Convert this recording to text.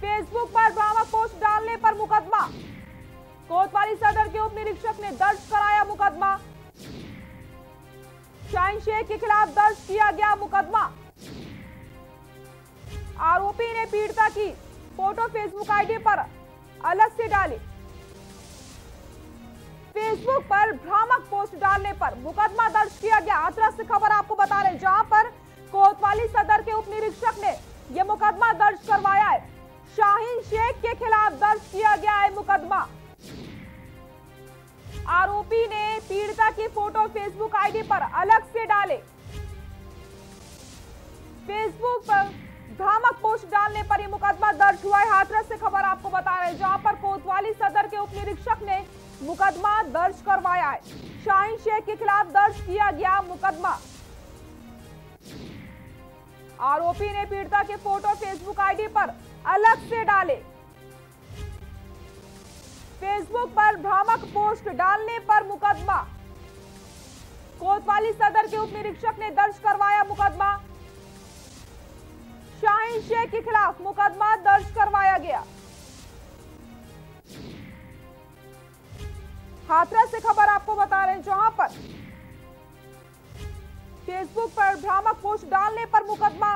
Facebook पर भ्रामक post डालने पर मुकदमा। कोतवाली सदर के उप निरीक्षक ने दर्ज कराया मुकदमा। शाहीन शेख के खिलाफ दर्ज किया गया मुकदमा। आरोपी ने पीड़िता की फ़ोटो फेसबुक आईडी पर अलग से डाली। फेसबुक पर भ्रामक पोस्ट डालने पर मुकदमा दर्ज किया गया। हाथरस खबर आपको बता रहे जहाँ पर कोतवाली सदर के के खिलाफ दर्ज किया गया है मुकदमा। आरोपी ने पीड़िता की फ़ोटो फेसबुक आईडी पर अलग से डाले। फेसबुक पर भ्रामक पोस्ट डालने पर यह मुकदमा दर्ज हुआ है। हाथरस से खबर आपको बता रहे हैं, जहाँ पर कोतवाली सदर के उप निरीक्षक ने मुकदमा दर्ज करवाया है। शाहीन शेख के खिलाफ दर्ज किया गया मुकदमा। आरोपी ने पीड़िता के फ़ोटो फेसबुक आईडी पर अलग से डाले। फेसबुक पर भ्रामक पोस्ट डालने पर मुकदमा। कोतवाली सदर के उप निरीक्षक ने दर्ज करवाया मुकदमा। शाहीन शेख के खिलाफ मुकदमा दर्ज करवाया गया। हाथरस से खबर आपको बता रहे हैं जहाँ पर। फेसबुक पर भ्रामक पोस्ट डालने पर मुकदमा।